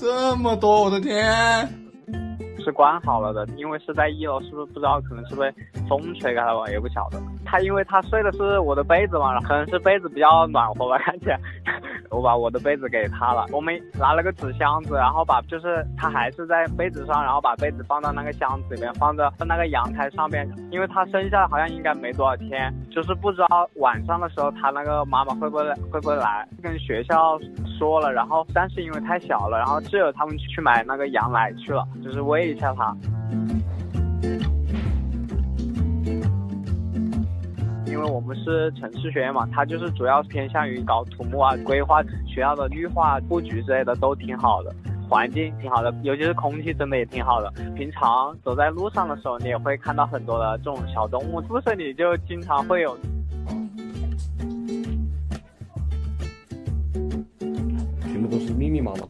这么多，我的天！是关好了的，因为是在一楼，是不是不知道可能是被风吹开了吧，也不晓得。他因为他睡的是我的被子嘛，可能是被子比较暖和吧，看起来。我把我的被子给他了，我们拿了个纸箱子，然后把就是他还是在被子上，然后把被子放到那个箱子里面，放在那个阳台上面。因为他生下来好像应该没多少天，就是不知道晚上的时候他那个妈妈会不会会不会来，跟学校说了，然后但是因为太小了，然后室友他们去买那个羊奶去了，就是喂一下他。因为我们是城市学院嘛，它就是主要偏向于搞土木啊，规划学校的绿化布局之类的都挺好的，环境挺好的，尤其是空气真的也挺好的。平常走在路上的时候，你也会看到很多的这种小动物，宿舍里就经常会有，全部都是密密麻麻的。